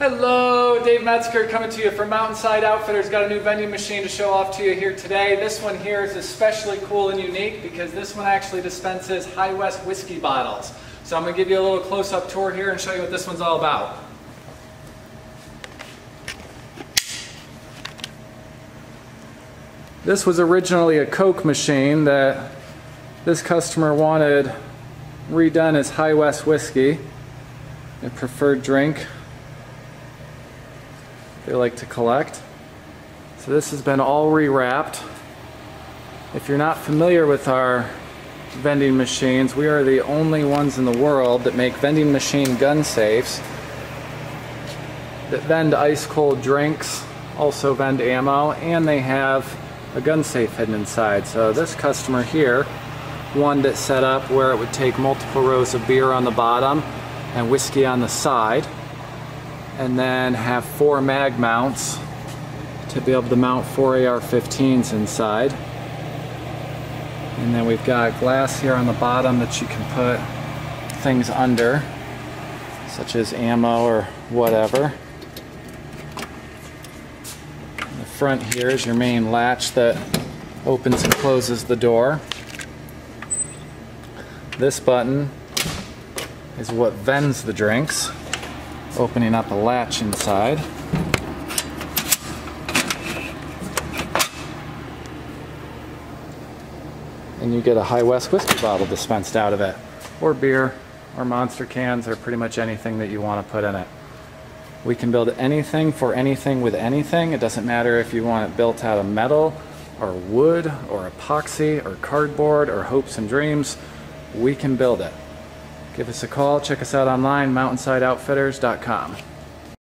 Hello, Dave Metzger coming to you from Mountainside Outfitters. Got a new vending machine to show off to you here today. This one here is especially cool and unique because this one actually dispenses High West whiskey bottles. So I'm going to give you a little close-up tour here and show you what this one's all about. This was originally a Coke machine that this customer wanted redone as High West whiskey, a preferred drink they like to collect. So this has been all rewrapped. If you're not familiar with our vending machines, we are the only ones in the world that make vending machine gun safes that vend ice cold drinks, also vend ammo, and they have a gun safe hidden inside. So this customer here, one that set up where it would take multiple rows of beer on the bottom and whiskey on the side and then have four mag mounts to be able to mount four AR-15s inside. And then we've got glass here on the bottom that you can put things under, such as ammo or whatever. The front here is your main latch that opens and closes the door. This button is what vends the drinks opening up a latch inside. And you get a High West whiskey bottle dispensed out of it. Or beer, or monster cans, or pretty much anything that you want to put in it. We can build anything for anything with anything. It doesn't matter if you want it built out of metal, or wood, or epoxy, or cardboard, or hopes and dreams. We can build it. Give us a call. Check us out online, mountainsideoutfitters.com.